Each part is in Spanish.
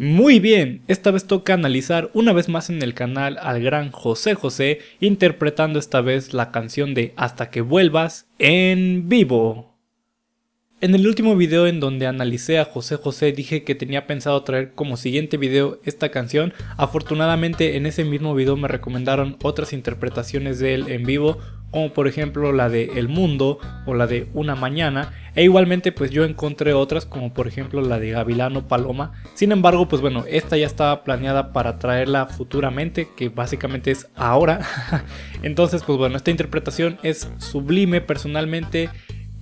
Muy bien, esta vez toca analizar una vez más en el canal al gran José José interpretando esta vez la canción de Hasta que vuelvas en vivo. En el último video en donde analicé a José José dije que tenía pensado traer como siguiente video esta canción, afortunadamente en ese mismo video me recomendaron otras interpretaciones de él en vivo, como por ejemplo la de El Mundo o la de Una Mañana, e igualmente pues yo encontré otras como por ejemplo la de Gavilano Paloma, sin embargo pues bueno, esta ya estaba planeada para traerla futuramente, que básicamente es ahora, entonces pues bueno, esta interpretación es sublime personalmente,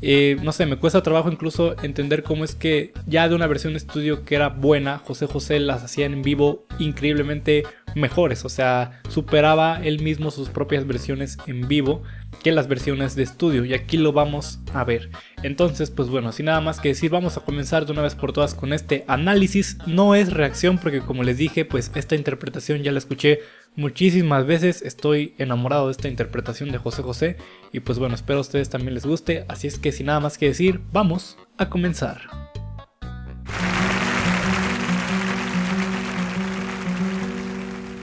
eh, no sé, me cuesta trabajo incluso entender cómo es que ya de una versión de estudio que era buena, José José las hacía en vivo increíblemente mejores, o sea, superaba él mismo sus propias versiones en vivo que las versiones de estudio y aquí lo vamos a ver. Entonces, pues bueno, sin nada más que decir, vamos a comenzar de una vez por todas con este análisis. No es reacción porque como les dije, pues esta interpretación ya la escuché muchísimas veces, estoy enamorado de esta interpretación de José José y pues bueno, espero a ustedes también les guste, así es que sin nada más que decir, vamos a comenzar.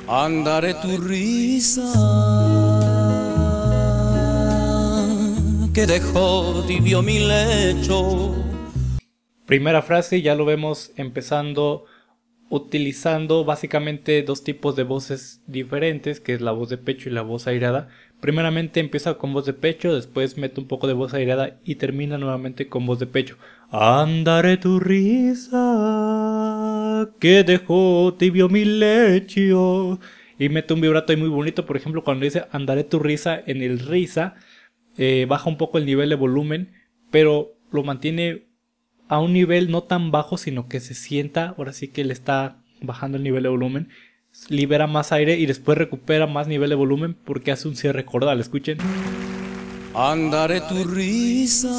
Andaré tu risa que dejó tibio mi lecho. Primera frase, ya lo vemos empezando utilizando básicamente dos tipos de voces diferentes, que es la voz de pecho y la voz airada. Primeramente empieza con voz de pecho, después mete un poco de voz airada y termina nuevamente con voz de pecho. Andaré tu risa que dejó tibio mi lecho. Y mete un vibrato ahí muy bonito, por ejemplo, cuando dice andaré tu risa en el risa, eh, baja un poco el nivel de volumen, pero lo mantiene a un nivel no tan bajo, sino que se sienta, ahora sí que le está bajando el nivel de volumen, libera más aire y después recupera más nivel de volumen porque hace un cierre cordal, escuchen. Andaré tu risa.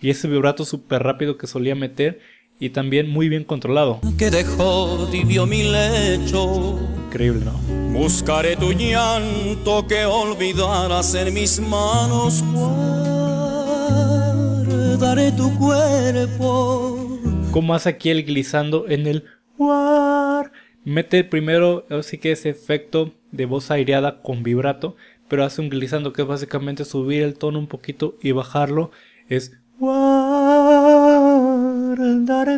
Y ese vibrato súper rápido que solía meter y también muy bien controlado. Que dejó tibio mi lecho. Increíble, ¿no? Buscaré tu llanto que olvidarás en mis manos. Guardaré tu cuerpo. ¿Cómo hace aquí el glissando en el war? Mete primero, así que ese efecto de voz aireada con vibrato, pero hace un glissando que es básicamente subir el tono un poquito y bajarlo. Es guardaré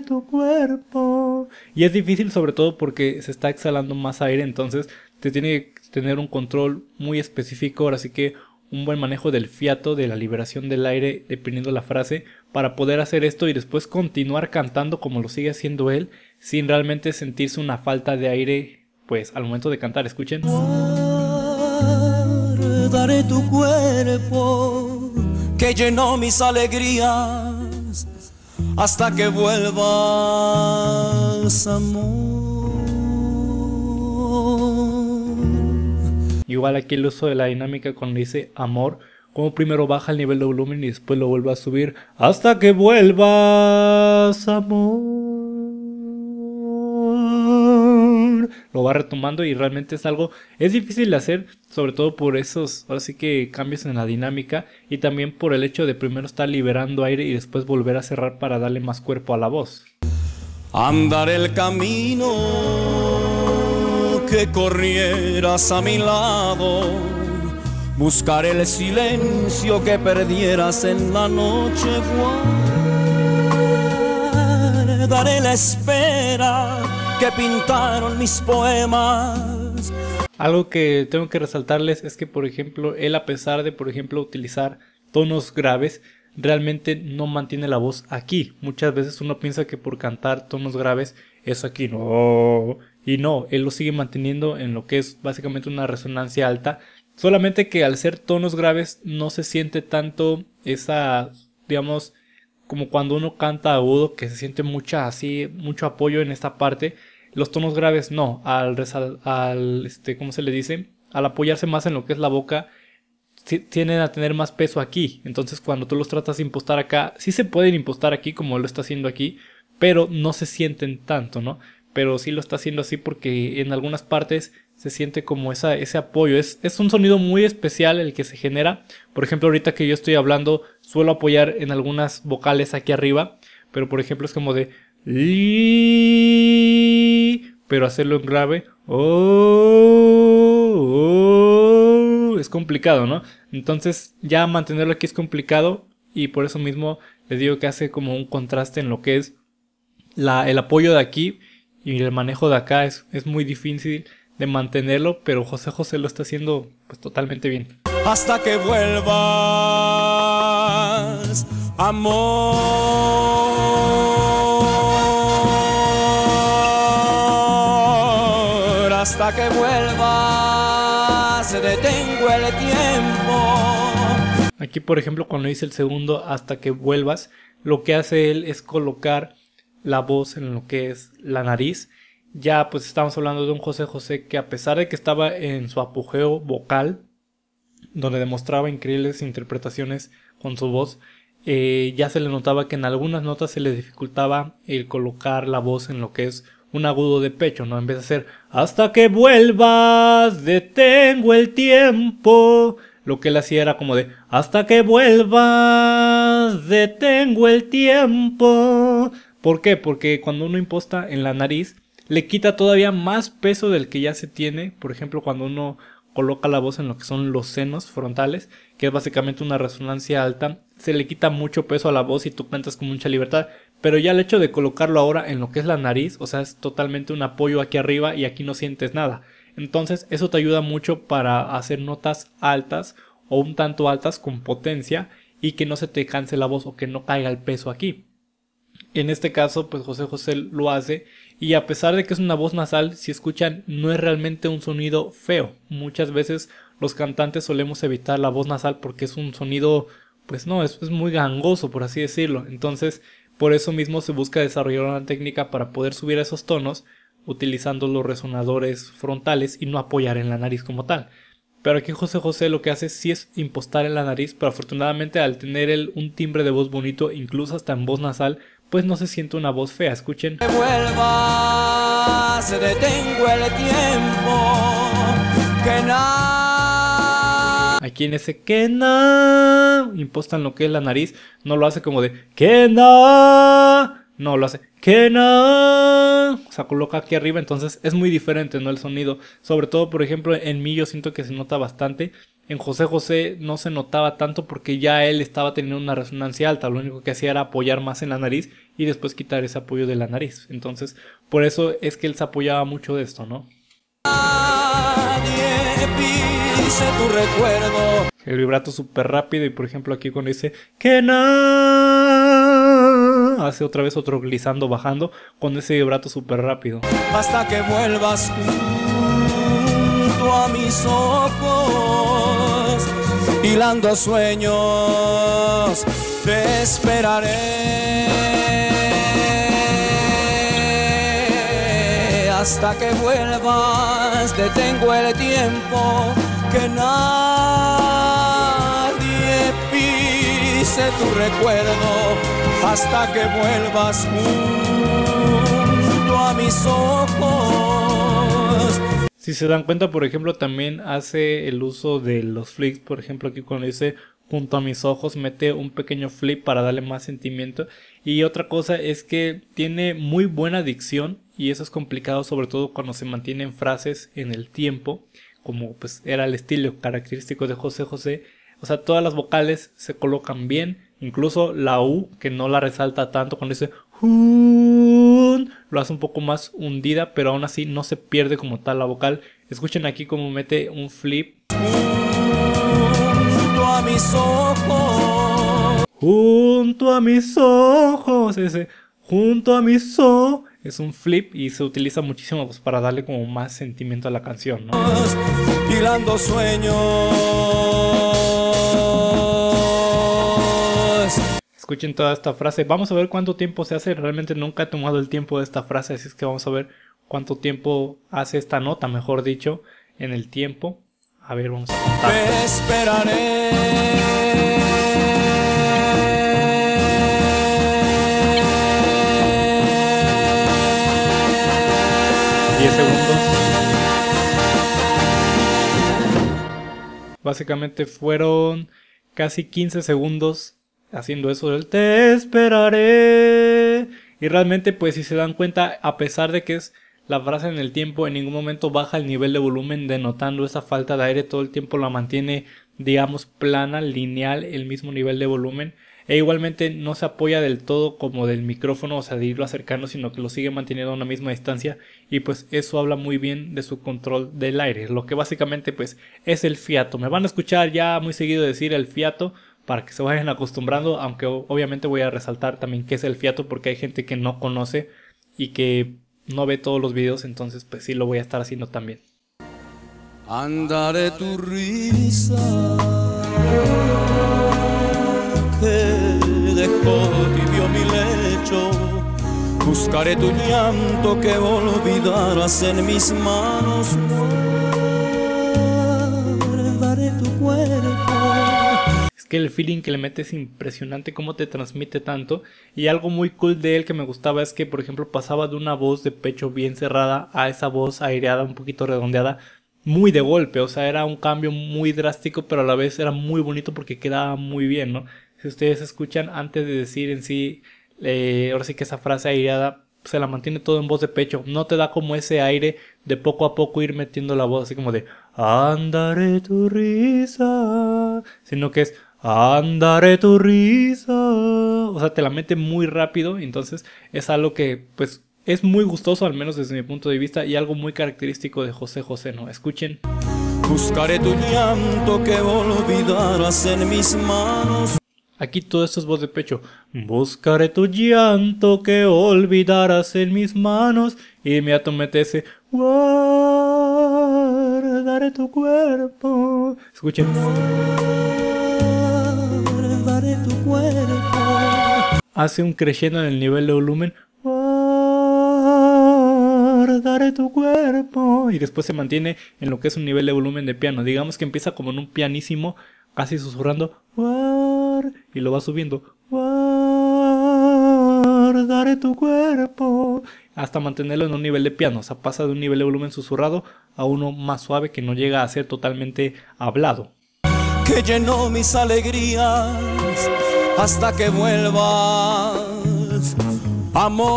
tu cuerpo. Y es difícil sobre todo porque se está exhalando más aire, entonces te tiene que tener un control muy específico, ahora sí que un buen manejo del fiato, de la liberación del aire, dependiendo la frase, para poder hacer esto y después continuar cantando como lo sigue haciendo él, sin realmente sentirse una falta de aire, pues al momento de cantar, escuchen. Tu cuerpo que llenó mis alegrías hasta que vuelvas, amor. Igual aquí el uso de la dinámica cuando dice amor, como primero baja el nivel de volumen y después lo vuelve a subir hasta que vuelvas, amor. Lo va retomando y realmente es algo, es difícil de hacer, sobre todo por esos, ahora sí que cambios en la dinámica y también por el hecho de primero estar liberando aire y después volver a cerrar para darle más cuerpo a la voz. Andar el camino que corrieras a mi lado, buscar el silencio que perdieras en la noche, guardaré la espera que pintaron mis poemas. Algo que tengo que resaltarles es que, por ejemplo, él a pesar de, por ejemplo, utilizar tonos graves, realmente no mantiene la voz aquí. Muchas veces uno piensa que por cantar tonos graves, eso aquí no. Y no, él lo sigue manteniendo en lo que es básicamente una resonancia alta. Solamente que al ser tonos graves no se siente tanto esa, digamos, como cuando uno canta agudo, que se siente mucha así, mucho apoyo en esta parte. Los tonos graves no, al, al este, ¿cómo se le dice? Al apoyarse más en lo que es la boca, tienden a tener más peso aquí. Entonces cuando tú los tratas de impostar acá, sí se pueden impostar aquí como lo está haciendo aquí, pero no se sienten tanto, ¿no? Pero sí lo está haciendo así porque en algunas partes se siente como esa, ese apoyo. Es, es un sonido muy especial el que se genera. Por ejemplo, ahorita que yo estoy hablando, suelo apoyar en algunas vocales aquí arriba. pero por ejemplo es como de pero hacerlo en grave, es complicado, ¿no? Entonces ya mantenerlo aquí es complicado y por eso mismo les digo que hace como un contraste en lo que es la, el apoyo de aquí y el manejo de acá es, es muy difícil de mantenerlo, pero José José lo está haciendo pues totalmente bien. Hasta que vuelvas, amor. Hasta que vuelvas, detengo el tiempo. Aquí, por ejemplo, cuando dice el segundo, hasta que vuelvas, lo que hace él es colocar la voz en lo que es la nariz. Ya pues estamos hablando de un José José que a pesar de que estaba en su apogeo vocal, donde demostraba increíbles interpretaciones con su voz, eh, ya se le notaba que en algunas notas se le dificultaba el colocar la voz en lo que es un agudo de pecho, ¿no? En vez de hacer hasta que vuelvas, detengo el tiempo. Lo que él hacía era como de hasta que vuelvas, detengo el tiempo. ¿Por qué? Porque cuando uno imposta en la nariz, le quita todavía más peso del que ya se tiene. Por ejemplo, cuando uno coloca la voz en lo que son los senos frontales, que es básicamente una resonancia alta, se le quita mucho peso a la voz y tú cantas con mucha libertad. Pero ya el hecho de colocarlo ahora en lo que es la nariz, o sea, es totalmente un apoyo aquí arriba y aquí no sientes nada. Entonces eso te ayuda mucho para hacer notas altas o un tanto altas con potencia y que no se te canse la voz o que no caiga el peso aquí. En este caso, pues José José lo hace y a pesar de que es una voz nasal, si escuchan, no es realmente un sonido feo. Muchas veces los cantantes solemos evitar la voz nasal porque es un sonido, pues no, es, es muy gangoso, por así decirlo. Entonces, por eso mismo se busca desarrollar una técnica para poder subir esos tonos utilizando los resonadores frontales y no apoyar en la nariz como tal. Pero aquí José José lo que hace sí es impostar en la nariz, pero afortunadamente al tener él un timbre de voz bonito, incluso hasta en voz nasal, pues no se siente una voz fea. Escuchen. Que vuelvas, detengo el tiempo, que. Aquí en ese que na impostan lo que es la nariz, no lo hace como de que na, no lo hace que na, o sea, coloca aquí arriba, entonces es muy diferente, ¿no? El sonido, sobre todo, por ejemplo, en mí yo siento que se nota bastante. En José José no se notaba tanto porque ya él estaba teniendo una resonancia alta, lo único que hacía era apoyar más en la nariz y después quitar ese apoyo de la nariz. Entonces, por eso es que él se apoyaba mucho de esto, ¿no? Nadie pise tu recuerdo. El vibrato súper rápido y por ejemplo aquí cuando dice que na hace otra vez otro glissando bajando con ese vibrato súper rápido. hasta que vuelvas junto a mis ojos, hilando sueños, te esperaré hasta que vuelvas, detengo el tiempo que nadie pise tu recuerdo hasta que vuelvas junto a mis ojos. Si se dan cuenta, por ejemplo, también hace el uso de los flips. Por ejemplo, aquí cuando dice junto a mis ojos, mete un pequeño flip para darle más sentimiento. Y otra cosa es que tiene muy buena dicción y eso es complicado sobre todo cuando se mantienen frases en el tiempo, como pues era el estilo característico de José José. O sea, todas las vocales se colocan bien, incluso la U, que no la resalta tanto cuando dice lo hace un poco más hundida, pero aún así no se pierde como tal la vocal. Escuchen aquí como mete un flip Junto a mis ojos. junto a mis ojos. Ese junto a mis ojos es un flip y se utiliza muchísimo pues, para darle como más sentimiento a la canción, ¿no? hilando sueños. Escuchen toda esta frase. Vamos a ver cuánto tiempo se hace. Realmente nunca he tomado el tiempo de esta frase, así es que vamos a ver cuánto tiempo hace esta nota, mejor dicho, en el tiempo. A ver, vamos a contar. Te esperaré. 10 segundos. Básicamente fueron casi 15 segundos haciendo eso del te esperaré. Y realmente pues si se dan cuenta, a pesar de que es la frase en el tiempo, en ningún momento baja el nivel de volumen denotando esa falta de aire, todo el tiempo la mantiene digamos plana, lineal, el mismo nivel de volumen. E igualmente no se apoya del todo como del micrófono, o sea, de irlo acercando, sino que lo sigue manteniendo a una misma distancia. Y pues eso habla muy bien de su control del aire, lo que básicamente pues es el fiato. Me van a escuchar ya muy seguido decir el fiato para que se vayan acostumbrando, aunque obviamente voy a resaltar también qué es el fiato porque hay gente que no conoce y que no ve todos los videos, entonces pues sí lo voy a estar haciendo también. Andaré tu risa que dejó tibio mi lecho. Buscaré tu llanto que mis manos. Que el feeling que le mete es impresionante, cómo te transmite tanto. Y algo muy cool de él que me gustaba es que, por ejemplo, pasaba de una voz de pecho bien cerrada a esa voz aireada, un poquito redondeada muy de golpe, o sea, era un cambio muy drástico, pero a la vez era muy bonito porque quedaba muy bien, ¿no? Si ustedes escuchan antes de decir en sí, eh, ahora sí que esa frase aireada se la mantiene todo en voz de pecho, no te da como ese aire de poco a poco ir metiendo la voz así como de andaré tu risa, sino que es andaré tu risa, o sea, te la mete muy rápido, entonces es algo que pues es muy gustoso, al menos desde mi punto de vista, y algo muy característico de José José, ¿no? Escuchen. Buscaré tu llanto que olvidarás en mis manos. Aquí todo esto es voz de pecho. Buscaré tu llanto que olvidarás en mis manos. Y inmediatamente ese. Guardaré tu cuerpo. Escuchen. Hace un creciendo en el nivel de volumen daré tu cuerpo. Y después se mantiene en lo que es un nivel de volumen de piano. Digamos que empieza como en un pianísimo, casi susurrando. Y lo va subiendo. Daré tu cuerpo. Hasta mantenerlo en un nivel de piano. O sea, pasa de un nivel de volumen susurrado a uno más suave que no llega a ser totalmente hablado. Que llenó mis alegrías hasta que vuelvas. Amor.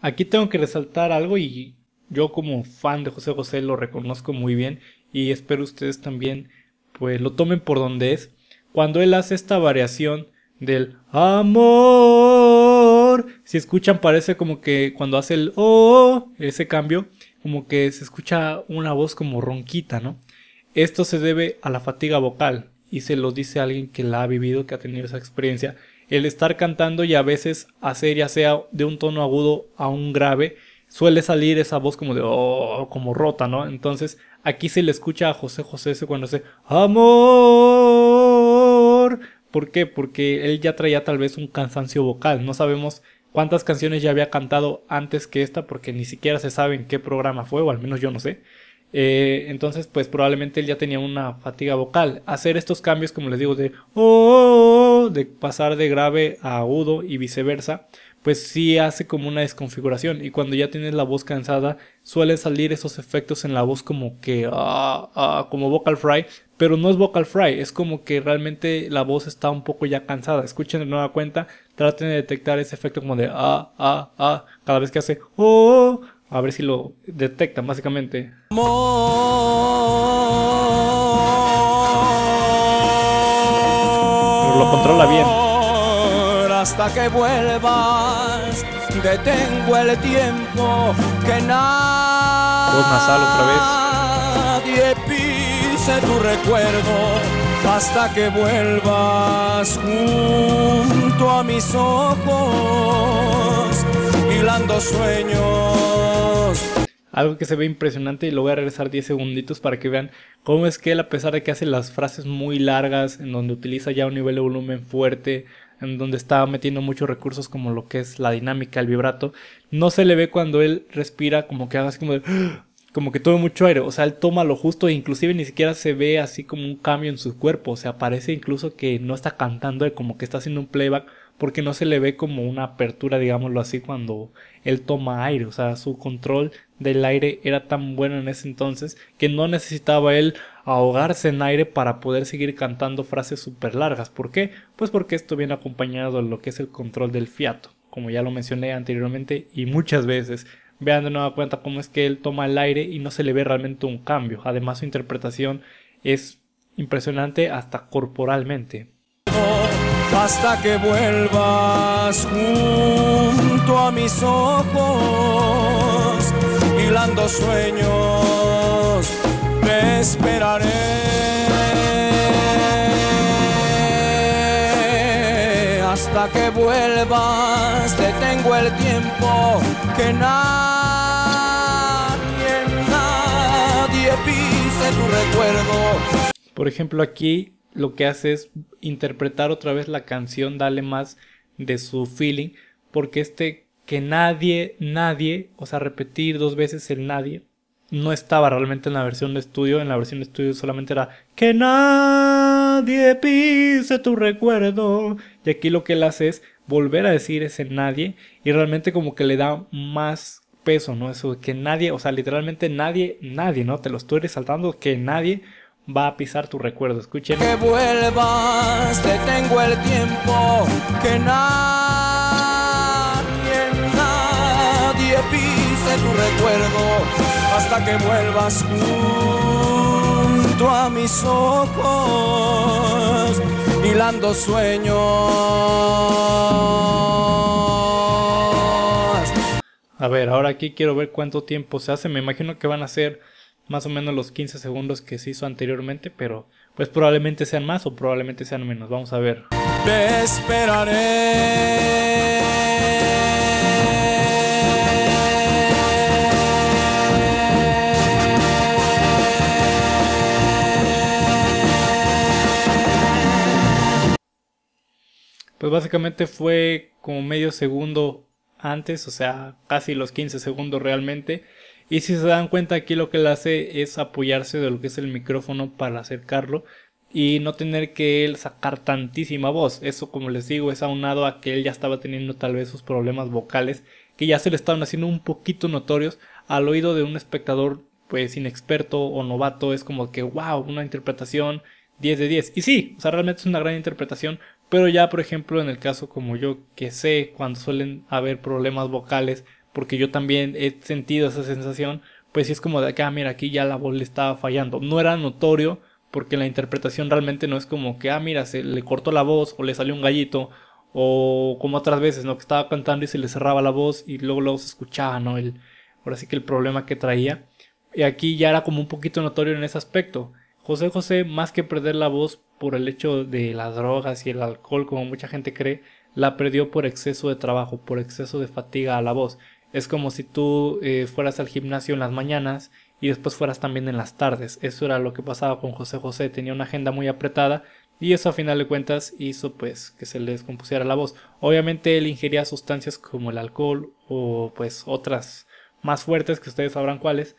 Aquí tengo que resaltar algo y yo como fan de José José lo reconozco muy bien y espero ustedes también pues lo tomen por donde es. Cuando él hace esta variación del amor, si escuchan parece como que cuando hace el oh, ese cambio, como que se escucha una voz como ronquita, ¿no? Esto se debe a la fatiga vocal y se lo dice alguien que la ha vivido, que ha tenido esa experiencia el estar cantando y a veces hacer ya sea de un tono agudo a un grave, suele salir esa voz como de oh, como rota, ¿no? Entonces aquí se le escucha a José José cuando hace amor. ¿Por qué? Porque él ya traía tal vez un cansancio vocal. No sabemos cuántas canciones ya había cantado antes que esta porque ni siquiera se sabe en qué programa fue, o al menos yo no sé. Eh, entonces, pues probablemente él ya tenía una fatiga vocal. Hacer estos cambios, como les digo, de oh, de pasar de grave a agudo y viceversa, pues sí hace como una desconfiguración. Y cuando ya tienes la voz cansada, suelen salir esos efectos en la voz como que, ah, ah, como vocal fry, pero no es vocal fry, es como que realmente la voz está un poco ya cansada. Escuchen de nueva cuenta, traten de detectar ese efecto como de ah, ah, ah, cada vez que hace oh, a ver si lo detectan básicamente. Pero lo controla bien. Hasta que vuelvas, detengo el tiempo que nada. Voz nasal otra vez. Nadie pise tu recuerdo hasta que vuelvas junto a mis ojos, sueños. Algo que se ve impresionante y lo voy a regresar 10 segunditos para que vean cómo es que él a pesar de que hace las frases muy largas, en donde utiliza ya un nivel de volumen fuerte, en donde está metiendo muchos recursos como lo que es la dinámica, el vibrato, no se le ve cuando él respira como que haga así como de como que tome mucho aire, o sea, él toma lo justo e inclusive ni siquiera se ve así como un cambio en su cuerpo, o sea, parece incluso que no está cantando, como que está haciendo un playback porque no se le ve como una apertura, digámoslo así, cuando él toma aire, o sea, su control del aire era tan bueno en ese entonces que no necesitaba él ahogarse en aire para poder seguir cantando frases súper largas. ¿Por qué? Pues porque esto viene acompañado de lo que es el control del fiato, como ya lo mencioné anteriormente y muchas veces. Vean de nueva cuenta cómo es que él toma el aire y no se le ve realmente un cambio. Además su interpretación es impresionante hasta corporalmente. Hasta que vuelvas junto a mis ojos, hilando sueños, te esperaré. Hasta que vuelvas, detengo el tiempo que nadie, nadie pise tu recuerdo por ejemplo, aquí lo que hace es interpretar otra vez la canción, darle más de su feeling, porque este que nadie, nadie, o sea, repetir dos veces el nadie, no estaba realmente en la versión de estudio, en la versión de estudio solamente era que nadie pise tu recuerdo, y aquí lo que él hace es volver a decir ese nadie, y realmente como que le da más peso, ¿no? Eso que nadie, o sea, literalmente nadie, nadie, ¿no? Te lo estoy resaltando, que nadie va a pisar tu recuerdo. Escuchen. Que vuelvas, detengo el tiempo, que nadie, nadie pise tu recuerdo, hasta que vuelvas junto a mis ojos, hilando sueños. A ver, ahora aquí quiero ver cuánto tiempo se hace. Me imagino que van a ser más o menos los 15 segundos que se hizo anteriormente, pero pues probablemente sean más o probablemente sean menos. Vamos a ver. Te esperaré. Pues básicamente fue como medio segundo antes, o sea, casi los 15 segundos realmente. Y si se dan cuenta aquí lo que él hace es apoyarse de lo que es el micrófono para acercarlo y no tener que él sacar tantísima voz. Eso como les digo es aunado a que él ya estaba teniendo tal vez sus problemas vocales que ya se le estaban haciendo un poquito notorios al oído de un espectador pues inexperto o novato. Es como que wow, una interpretación 10 de 10. Y sí, o sea, realmente es una gran interpretación, pero ya por ejemplo en el caso como yo que sé cuando suelen haber problemas vocales porque yo también he sentido esa sensación, pues sí es como de que, ah, mira, aquí ya la voz le estaba fallando. No era notorio, porque la interpretación realmente no es como que, ah, mira, se le cortó la voz o le salió un gallito, o como otras veces, ¿no? Que estaba cantando y se le cerraba la voz y luego luego se escuchaba, ¿no? El, ahora sí que el problema que traía. Y aquí ya era como un poquito notorio en ese aspecto. José José, más que perder la voz por el hecho de las drogas y el alcohol, como mucha gente cree, la perdió por exceso de trabajo, por exceso de fatiga a la voz. Es como si tú eh, fueras al gimnasio en las mañanas y después fueras también en las tardes. Eso era lo que pasaba con José José. Tenía una agenda muy apretada y eso a final de cuentas hizo pues que se le descompusiera la voz. Obviamente él ingería sustancias como el alcohol o pues otras más fuertes que ustedes sabrán cuáles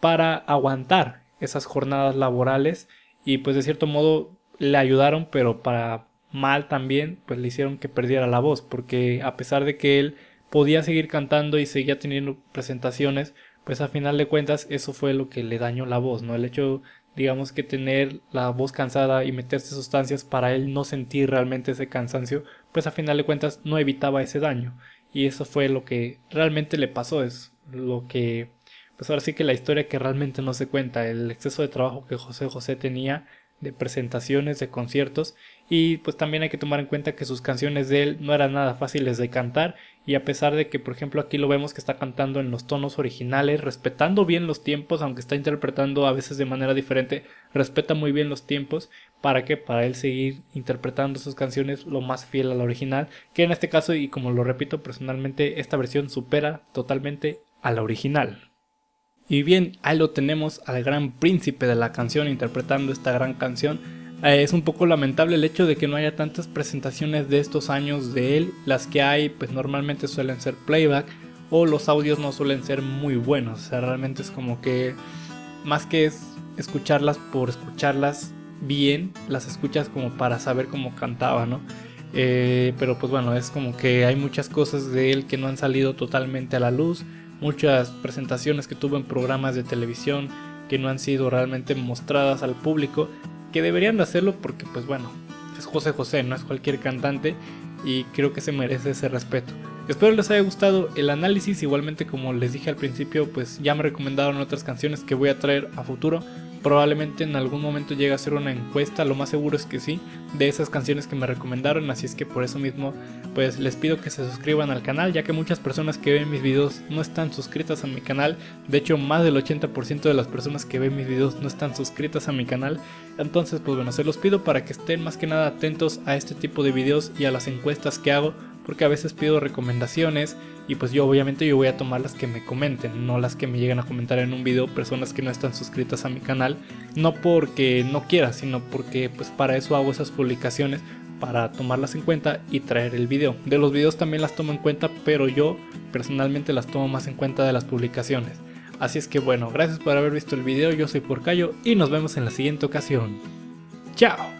para aguantar esas jornadas laborales y pues de cierto modo le ayudaron pero para mal también pues le hicieron que perdiera la voz porque a pesar de que él podía seguir cantando y seguía teniendo presentaciones, pues a final de cuentas eso fue lo que le dañó la voz, ¿no? El hecho, digamos que tener la voz cansada y meterse sustancias para él no sentir realmente ese cansancio, pues a final de cuentas no evitaba ese daño. Y eso fue lo que realmente le pasó, es lo que, pues ahora sí que la historia que realmente no se cuenta, el exceso de trabajo que José José tenía de presentaciones, de conciertos y pues también hay que tomar en cuenta que sus canciones de él no eran nada fáciles de cantar y a pesar de que por ejemplo aquí lo vemos que está cantando en los tonos originales, respetando bien los tiempos, aunque está interpretando a veces de manera diferente, respeta muy bien los tiempos para que para él seguir interpretando sus canciones lo más fiel a la original, que en este caso y como lo repito personalmente esta versión supera totalmente a la original. Y bien, ahí lo tenemos al gran príncipe de la canción interpretando esta gran canción. Eh, es un poco lamentable el hecho de que no haya tantas presentaciones de estos años de él. Las que hay pues normalmente suelen ser playback o los audios no suelen ser muy buenos. O sea, realmente es como que más que es escucharlas por escucharlas bien, las escuchas como para saber cómo cantaba, ¿no? Eh, pero pues bueno, es como que hay muchas cosas de él que no han salido totalmente a la luz muchas presentaciones que tuvo en programas de televisión que no han sido realmente mostradas al público, que deberían de hacerlo porque pues bueno, es José José, no es cualquier cantante y creo que se merece ese respeto. Espero les haya gustado el análisis, igualmente como les dije al principio, pues ya me recomendaron otras canciones que voy a traer a futuro. Probablemente en algún momento llegue a hacer una encuesta, lo más seguro es que sí, de esas canciones que me recomendaron, así es que por eso mismo pues les pido que se suscriban al canal, ya que muchas personas que ven mis videos no están suscritas a mi canal, de hecho más del 80% de las personas que ven mis videos no están suscritas a mi canal, entonces pues bueno, se los pido para que estén más que nada atentos a este tipo de videos y a las encuestas que hago, porque a veces pido recomendaciones y pues yo obviamente yo voy a tomar las que me comenten, no las que me llegan a comentar en un video personas que no están suscritas a mi canal, no porque no quiera, sino porque pues para eso hago esas publicaciones para tomarlas en cuenta y traer el video. De los videos también las tomo en cuenta, pero yo personalmente las tomo más en cuenta de las publicaciones. Así es que bueno, gracias por haber visto el video, yo soy Porcayo y nos vemos en la siguiente ocasión. ¡Chao!